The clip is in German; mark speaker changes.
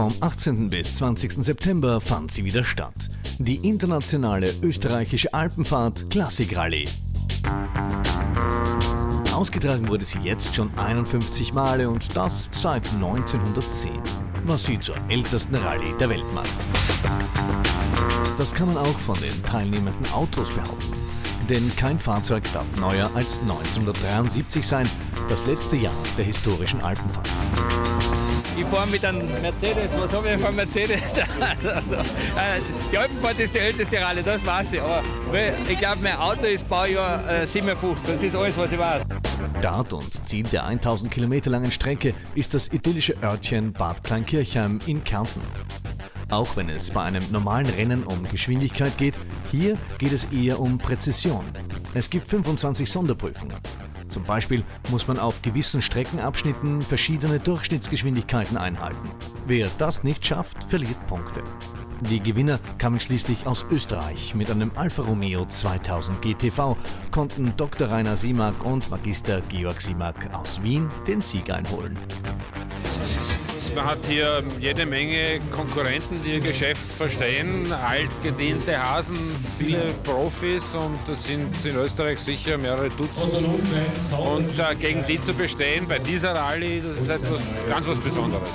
Speaker 1: Vom 18. bis 20. September fand sie wieder statt. Die internationale österreichische Alpenfahrt Classic Rallye. Ausgetragen wurde sie jetzt schon 51 Male und das seit 1910, was sie zur ältesten Rallye der Welt macht. Das kann man auch von den teilnehmenden Autos behaupten. Denn kein Fahrzeug darf neuer als 1973 sein, das letzte Jahr der historischen Alpenfahrt.
Speaker 2: Ich fahre mit einem Mercedes, was habe ich für einen Mercedes? also, äh, die Alpenfahrt ist die älteste Rallye, das weiß ich. Aber ich glaube, mein Auto ist Baujahr äh, 57, das ist alles, was ich weiß.
Speaker 1: Start und Ziel der 1000 Kilometer langen Strecke ist das idyllische Örtchen Bad Kleinkirchheim in Kärnten. Auch wenn es bei einem normalen Rennen um Geschwindigkeit geht, hier geht es eher um Präzision. Es gibt 25 Sonderprüfungen. Zum Beispiel muss man auf gewissen Streckenabschnitten verschiedene Durchschnittsgeschwindigkeiten einhalten. Wer das nicht schafft, verliert Punkte. Die Gewinner kamen schließlich aus Österreich. Mit einem Alfa Romeo 2000 GTV konnten Dr. Rainer Simak und Magister Georg Simak aus Wien den Sieg einholen.
Speaker 3: Man hat hier jede Menge Konkurrenten, die ihr Geschäft verstehen, altgediente Hasen, viele Profis und das sind in Österreich sicher mehrere Dutzend. Und äh, gegen die zu bestehen bei dieser Rallye, das ist etwas ganz was Besonderes.